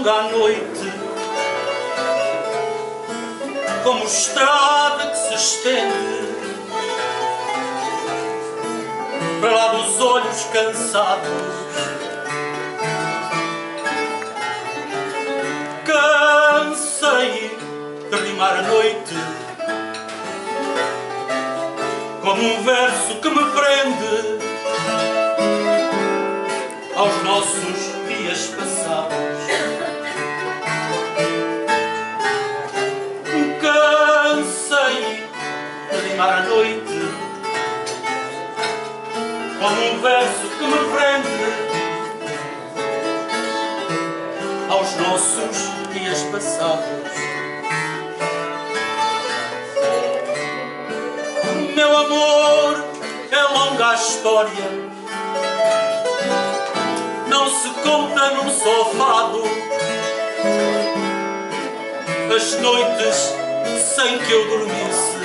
longa noite, como estrada que se estende para lá dos olhos cansados. Cansei de rimar a noite como um verso que me prende a noite. Como um verso que me prende aos nossos dias passados. Meu amor é longa a história. Não se conta num sofado As noites sem que eu dormisse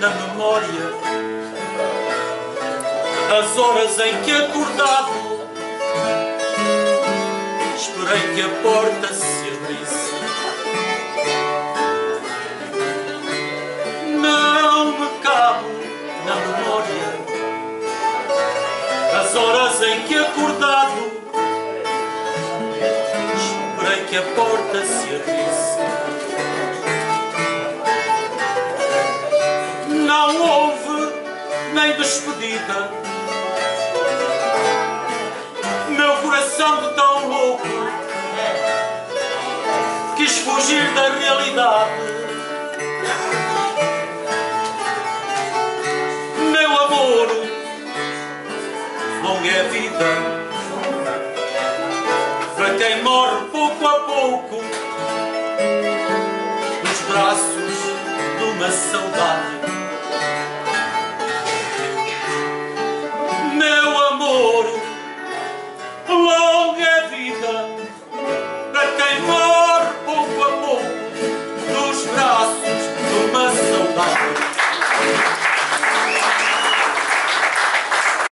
na memória. As horas em que acordado Esperei que a porta se abrisse. As horas em que acordado Esperei que a porta se abrisse despedida. Meu coração de tão louco Quis fugir da realidade. Longa é vida. Para quem morre pouco a pouco Bye.